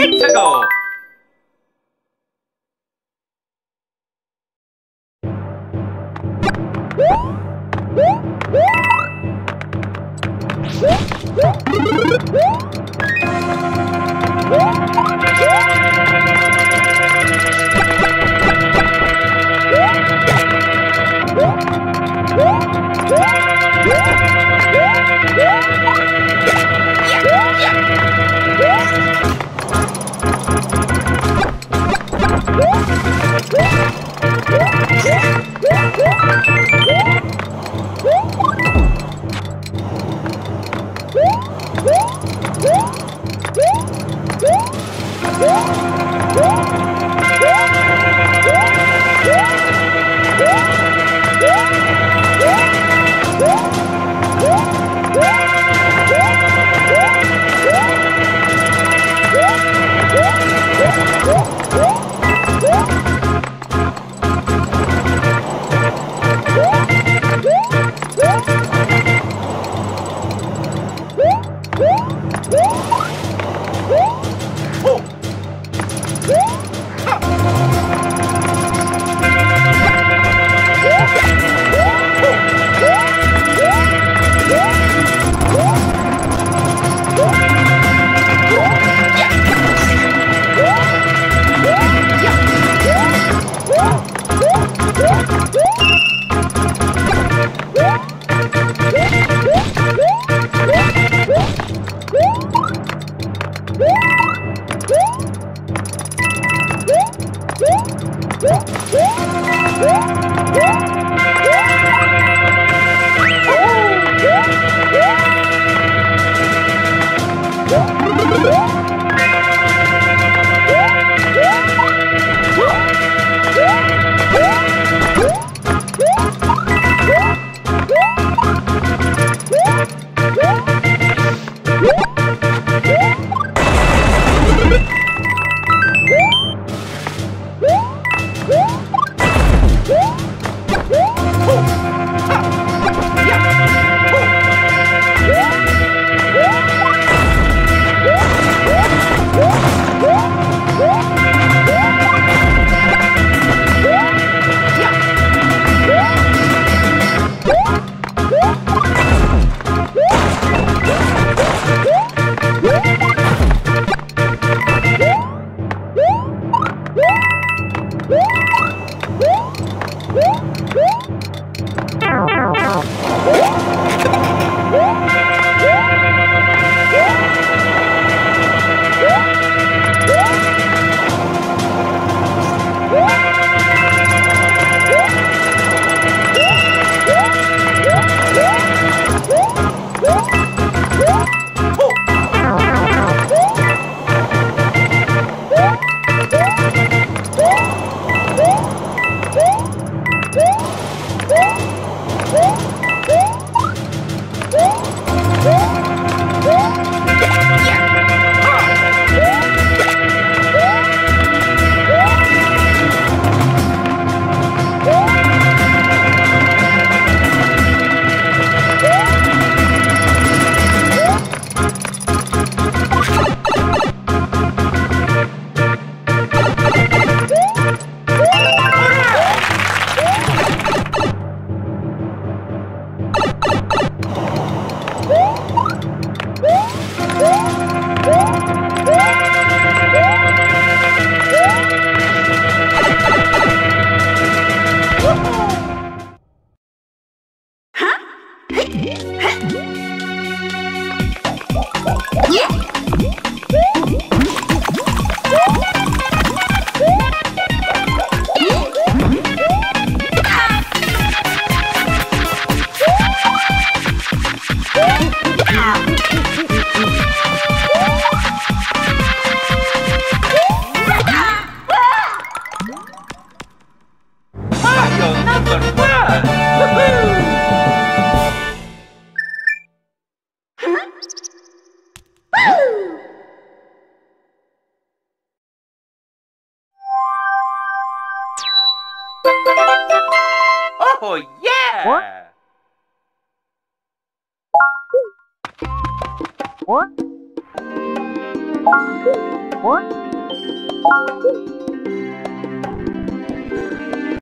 빅 차가워. Oh, my God. Oh, yeah! What? What?